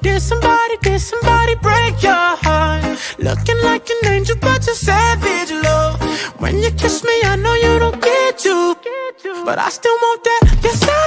Did somebody, did somebody break your heart? Looking like an angel, but you're savage, love. When you kiss me, I know you don't get you, but I still want that. Yes, I